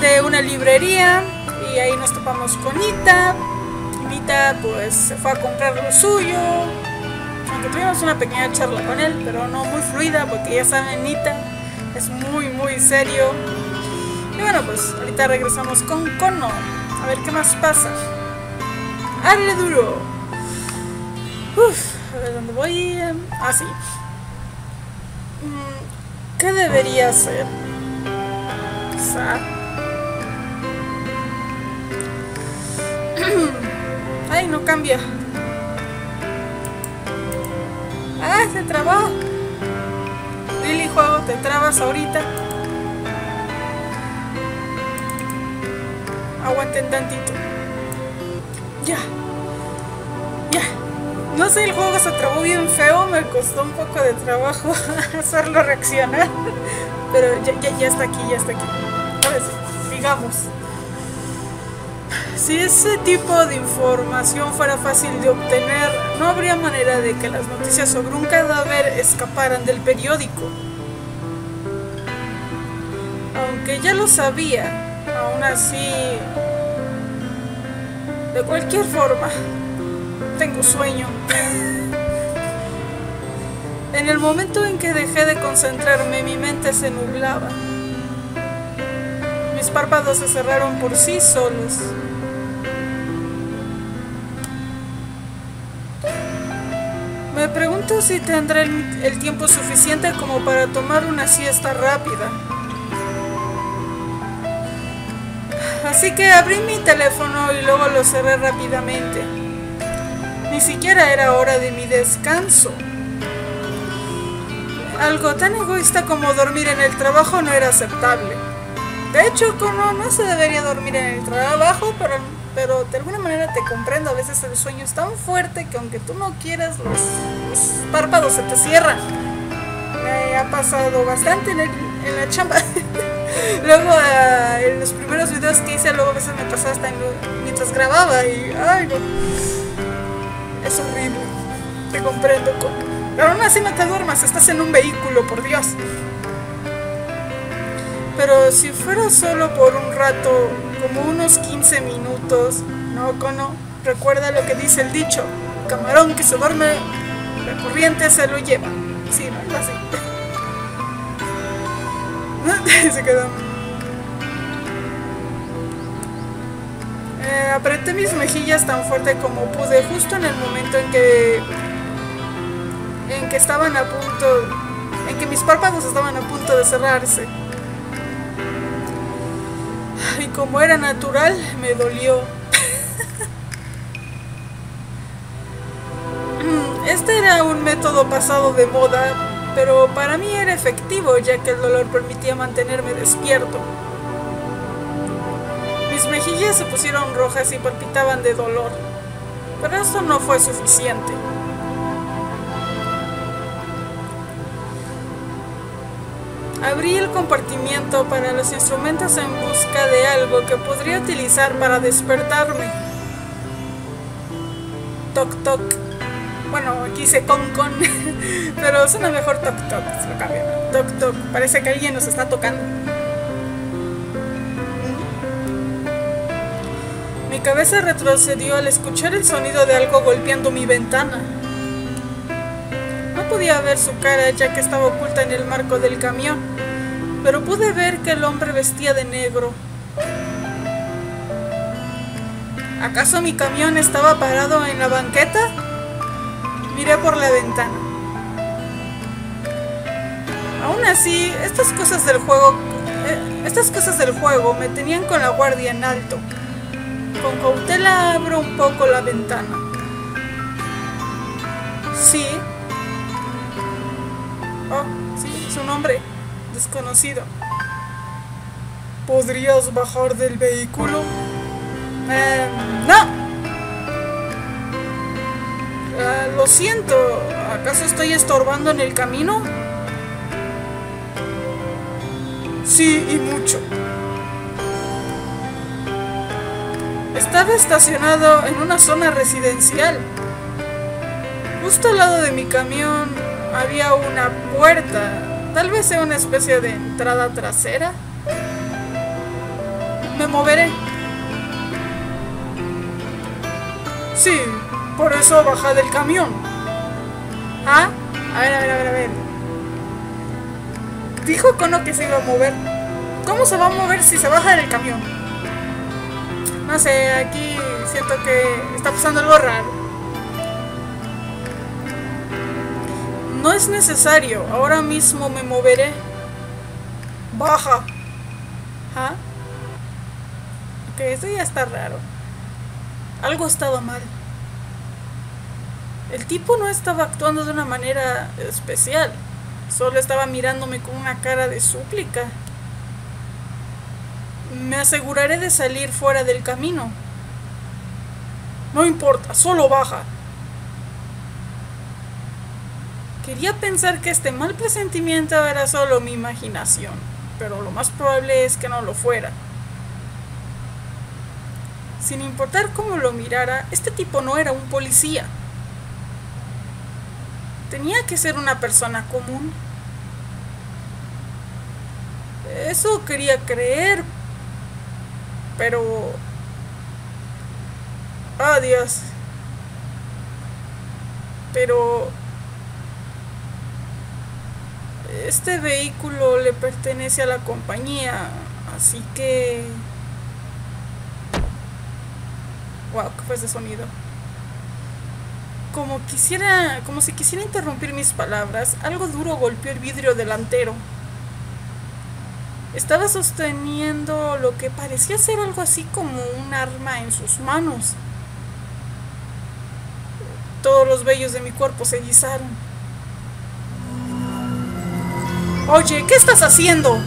de una librería y ahí nos topamos con Nita. Nita pues se fue a comprar lo suyo. Aunque tuvimos una pequeña charla con él, pero no muy fluida porque ya saben, Nita es muy muy serio. Y bueno, pues ahorita regresamos con Kono. A ver qué más pasa. ¡Arle duro! Uf, ver dónde voy. Ah, sí. Mm, ¿Qué debería hacer? Ay, no cambia. Ah, se trabó. Lili, juego, te trabas ahorita. Aguanten tantito. Ya. No sé, el juego se trabó bien feo. Me costó un poco de trabajo hacerlo reaccionar. Pero ya, está aquí, ya está aquí. Pues, digamos. Si ese tipo de información fuera fácil de obtener, no habría manera de que las noticias sobre un cadáver escaparan del periódico. Aunque ya lo sabía, aún así, de cualquier forma, tengo sueño. En el momento en que dejé de concentrarme, mi mente se nublaba párpados se cerraron por sí solos. Me pregunto si tendré el, tiempo suficiente como para tomar una siesta rápida. Así que abrí mi teléfono y luego lo cerré rápidamente. Ni siquiera era hora de mi descanso. Algo tan egoísta como dormir en el trabajo no era aceptable. De hecho, como no se debería dormir en el trabajo, pero, de alguna manera te comprendo. A veces el sueño es tan fuerte que aunque tú no quieras, los, párpados se te cierran. Me ha pasado bastante en, la chamba. luego, ah, en los primeros videos que hice, luego a veces me pasaba hasta mientras grababa y, ay, no. Es horrible. Te comprendo. Pero aún así no te duermas, estás en un vehículo, por Dios. Pero si fuera solo por un rato, como unos 15 minutos, no, Cono, recuerda lo que dice el dicho, camarón que se duerme, la corriente se lo lleva. Sí, ¿no? Así. se quedó. Apreté mis mejillas tan fuerte como pude, justo en el momento en que en que estaban a punto, en que mis párpados estaban a punto de cerrarse. Y como era natural, me dolió. Este era un método pasado de moda, pero para mí era efectivo ya que el dolor permitía mantenerme despierto. Mis mejillas se pusieron rojas y palpitaban de dolor, pero esto no fue suficiente. Abrí el compartimiento para los instrumentos en busca de algo que podría utilizar para despertarme. Toc toc. Bueno, aquí hice con con, pero suena mejor toc toc, se lo cambio. Toc toc, parece que alguien nos está tocando. Mi cabeza retrocedió al escuchar el sonido de algo golpeando mi ventana. No podía ver su cara ya que estaba oculta en el marco del camión, pero pude ver que el hombre vestía de negro. ¿Acaso mi camión estaba parado en la banqueta? Miré por la ventana. Aún así, estas cosas del juego, eh, estas cosas del juego me tenían con la guardia en alto. Con cautela abro un poco la ventana. Sí. Oh, sí, su nombre. Desconocido. ¿Podrías bajar del vehículo? Eh, no. Uh, lo siento. ¿Acaso estoy estorbando en el camino? Sí, y mucho. Estaba estacionado en una zona residencial. Justo al lado de mi camión había una puerta. Tal vez sea una especie de entrada trasera. Me moveré. Sí, por eso baja del camión. ¿Ah? A ver, a ver, a ver, a ver. Dijo Kono que se iba a mover. ¿Cómo se va a mover si se baja del camión? No sé, aquí siento que está pasando algo raro. No es necesario, ahora mismo me moveré. Baja. ¿Ah? Ok, esto ya está raro. Algo estaba mal. El tipo no estaba actuando de una manera especial. Solo estaba mirándome con una cara de súplica. Me aseguraré de salir fuera del camino. No importa, solo baja. Quería pensar que este mal presentimiento era solo mi imaginación, pero lo más probable es que no lo fuera. Sin importar cómo lo mirara, este tipo no era un policía. Tenía que ser una persona común. Eso quería creer, pero... Ah, Dios. Pero... Este vehículo le pertenece a la compañía, así que... Wow, ¿qué fue ese sonido? Como quisiera, como si quisiera interrumpir mis palabras, algo duro golpeó el vidrio delantero. Estaba sosteniendo lo que parecía ser algo así como un arma en sus manos. Todos los vellos de mi cuerpo se guisaron. Oye, ¿qué estás haciendo?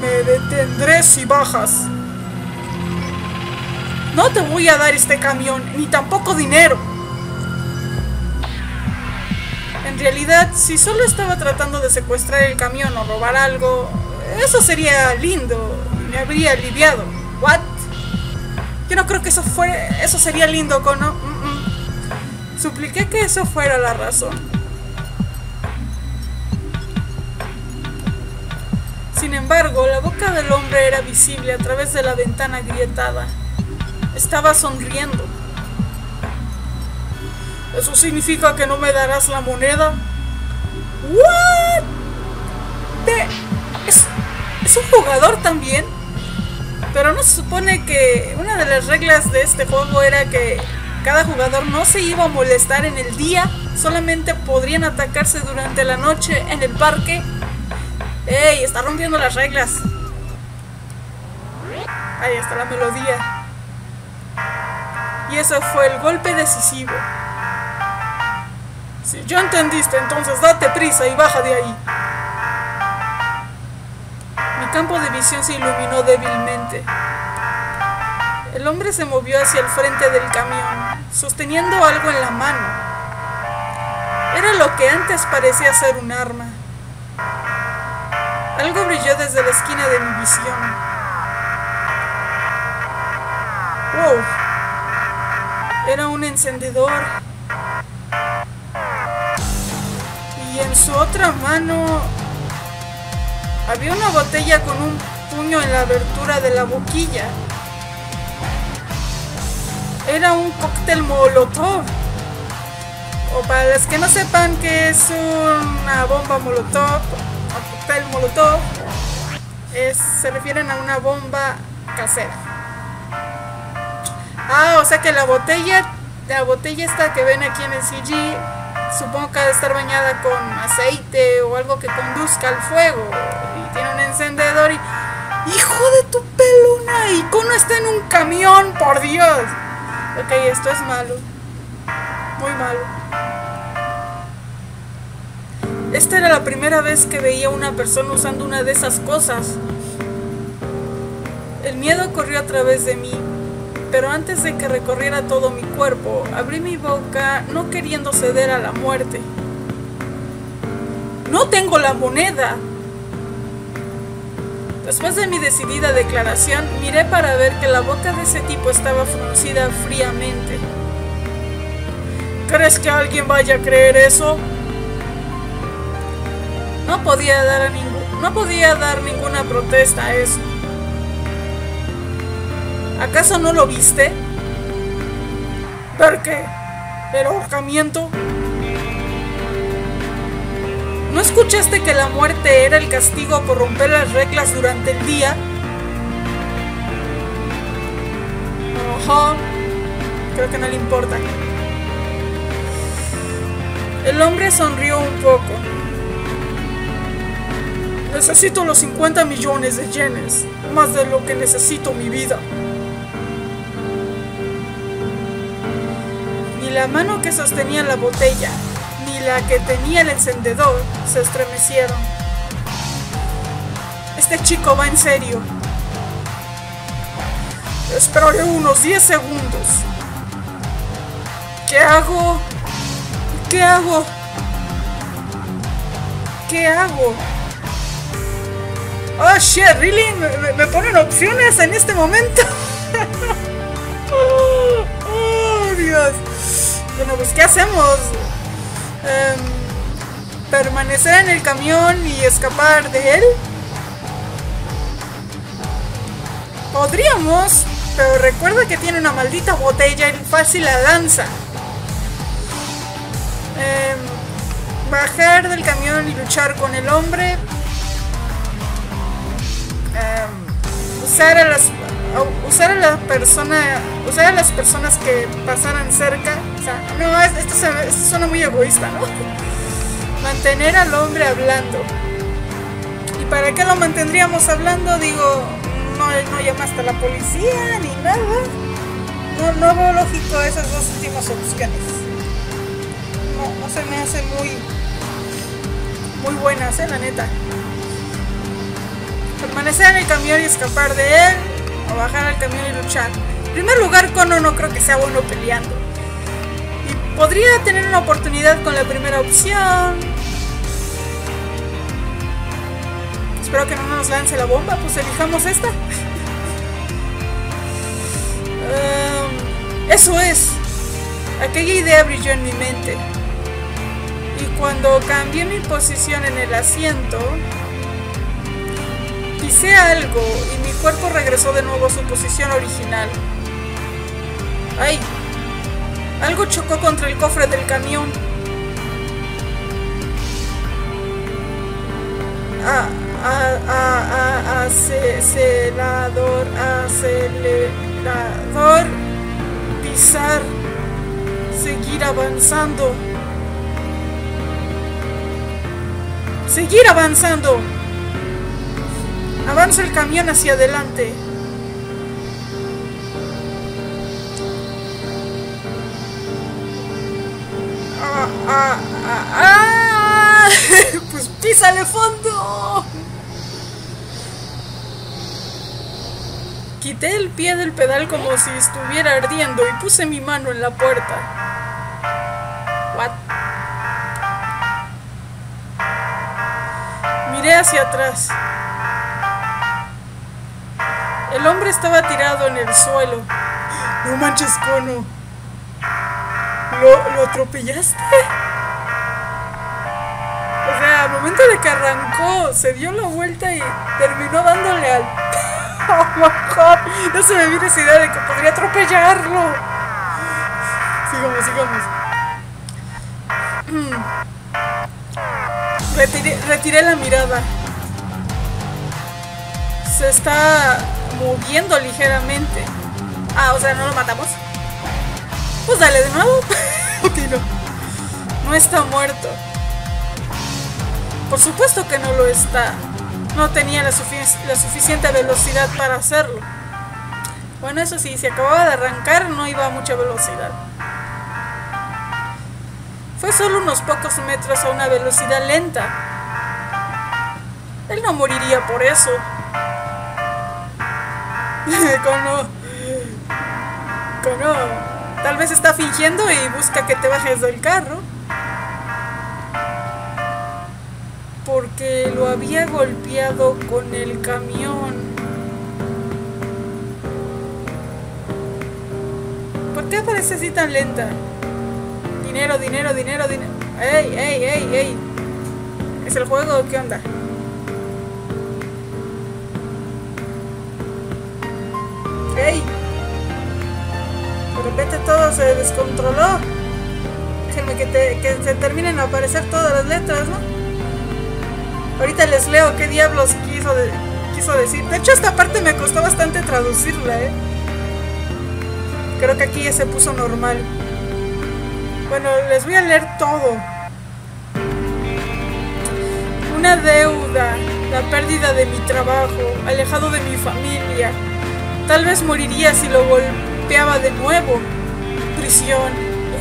Me detendré si bajas. No te voy a dar este camión, ni tampoco dinero. En realidad, si solo estaba tratando de secuestrar el camión o robar algo, eso sería lindo me habría aliviado. ¿What? Yo no creo que eso fuera, eso sería lindo, Kono. Mm -mm. Supliqué que eso fuera la razón. Sin embargo, la boca del hombre era visible a través de la ventana agrietada. Estaba sonriendo. ¿Eso significa que no me darás la moneda? ¿What? ¿Es, ¿Es un jugador también? Pero no se supone que una de las reglas de este juego era que cada jugador no se iba a molestar en el día, solamente podrían atacarse durante la noche en el parque. ¡Ey! Está rompiendo las reglas. Ahí está la melodía. Y eso fue el golpe decisivo. Si ya entendiste, entonces date prisa y baja de ahí. Mi campo de visión se iluminó débilmente. El hombre se movió hacia el frente del camión, sosteniendo algo en la mano. Era lo que antes parecía ser un arma. Algo brilló desde la esquina de mi visión. ¡Wow! Era un encendedor. En su otra mano había una botella con un puño en la abertura de la boquilla. Era un cóctel molotov. O para los que no sepan que es una bomba molotov, o cóctel molotov, es, se refieren a una bomba casera. Ah, o sea que la botella, la botella esta que ven aquí en el CG, supongo que ha de estar bañada con aceite o algo que conduzca al fuego. Y tiene un encendedor y... ¡Hijo de tu peluna! Y Kono está en un camión, por Dios. Ok, esto es malo. Muy malo. Esta era la primera vez que veía a una persona usando una de esas cosas. El miedo corrió a través de mí, pero antes de que recorriera todo mi cuerpo, abrí mi boca no queriendo ceder a la muerte. ¡No tengo la moneda! Después de mi decidida declaración, miré para ver que la boca de ese tipo estaba fruncida fríamente. ¿Crees que alguien vaya a creer eso? No podía dar, a no podía dar ninguna protesta a eso. ¿Acaso no lo viste? ¿Ver qué? ¿El ahorcamiento? ¿No escuchaste que la muerte era el castigo por romper las reglas durante el día? Ajá. Creo que no le importa. El hombre sonrió un poco. Necesito los 50 millones de yenes, más de lo que necesito mi vida. Ni la mano que sostenía la botella, ni la que tenía el encendedor se estremecieron. Este chico va en serio. Esperaré unos 10 segundos. ¿Qué hago? ¿Qué hago? ¿Qué hago? Oh shit, really? ¿Me, me, ponen opciones en este momento? oh, oh, Dios. Bueno, pues ¿qué hacemos? Um, ¿Permanecer en el camión y escapar de él? Podríamos, pero recuerda que tiene una maldita botella y fácil la lanza. Um, bajar del camión y luchar con el hombre Um, usar a las usar a la persona usar a las personas que pasaran cerca o sea, no esto, esto suena muy egoísta no mantener al hombre hablando. Y para qué lo mantendríamos hablando digo no, no llamaste a la policía ni nada. No, no veo lógico esas dos últimas opciones. No, no se me hace muy muy buenas eh la neta. Permanecer en el camión y escapar de él, bajar al camión y luchar. En primer lugar, Kono no creo que sea bueno peleando. Y podría tener una oportunidad con la primera opción. Espero que no nos lance la bomba, pues elijamos esta. um, eso es. Aquella idea brilló en mi mente. Y cuando cambié mi posición en el asiento, Pisé algo y mi cuerpo regresó de nuevo a su posición original. ¡Ay! Algo chocó contra el cofre del camión. Ah, acelerador, acelerador, pisar, seguir avanzando. Seguir avanzando. Avanza el camión hacia adelante. A, a, ¡Ah! ah. pues písale fondo. Quité el pie del pedal como si estuviera ardiendo y puse mi mano en la puerta. What? Miré hacia atrás. El hombre estaba tirado en el suelo. No manches, Cono. ¿Lo, ¿Lo atropellaste? O sea, al momento de que arrancó, se dio la vuelta y terminó dándole al... ¡Oh, my God! No se me viene esa idea de que podría atropellarlo. Sigamos, sigamos. Retiré, retiré la mirada. Se está moviendo ligeramente. Ah, o sea, ¿no lo matamos? Pues dale de nuevo. ok, no. Está muerto. Por supuesto que no lo está. No tenía la, la suficiente velocidad para hacerlo. Bueno, eso sí, si acababa de arrancar no iba a mucha velocidad. Fue solo unos pocos metros a una velocidad lenta. Él no moriría por eso. Cono. Cono. Tal vez está fingiendo y busca que te bajes del carro. Porque lo había golpeado con el camión. ¿Por qué parece así tan lenta? Dinero, dinero, dinero, dinero. ¡Ey, ey, ey, ey! ¿Es el juego o qué onda? Repente todo se descontroló. Déjenme que, que se terminen a aparecer todas las letras, ¿no? Ahorita les leo qué diablos quiso, quiso decir. De hecho, esta parte me costó bastante traducirla, ¿eh? Creo que aquí ya se puso normal. Bueno, les voy a leer todo. Una deuda, la pérdida de mi trabajo, alejado de mi familia, Tal vez moriría si lo golpeaba de nuevo. Prisión,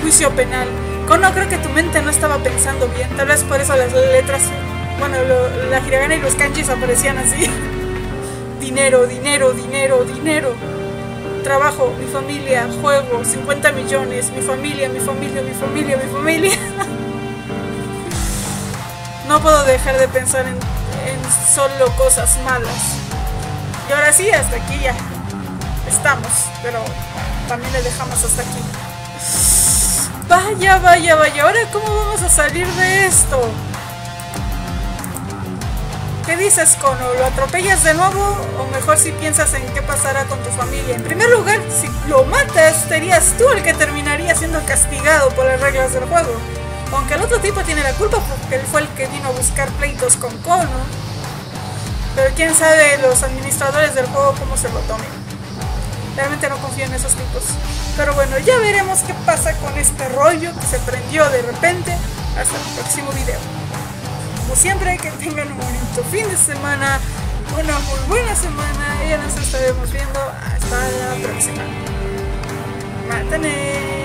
juicio penal. Cono, creo que tu mente no estaba pensando bien. Tal vez por eso las letras, bueno, la hiragana y los kanjis aparecían así. dinero, dinero, dinero, dinero. Trabajo, mi familia, juego, 50 millones, mi familia, mi familia, mi familia, mi familia. no puedo dejar de pensar en, en solo cosas malas. Y ahora sí, hasta aquí ya estamos, pero también le dejamos hasta aquí. Vaya, vaya, vaya, ahora cómo vamos a salir de esto. ¿Qué dices, Cono? ¿Lo atropellas de nuevo o mejor si piensas en qué pasará con tu familia? En primer lugar, si lo matas, serías tú el que terminaría siendo castigado por las reglas del juego. Aunque el otro tipo tiene la culpa porque él fue el que vino a buscar pleitos con Kono. Pero quién sabe los administradores del juego cómo se lo tomen. Realmente no confío en esos tipos. Pero bueno, ya veremos qué pasa con este rollo que se prendió de repente. Hasta el próximo video. Como siempre, que tengan un bonito fin de semana, una muy buena semana y ya nos estaremos viendo hasta la próxima. Mátane.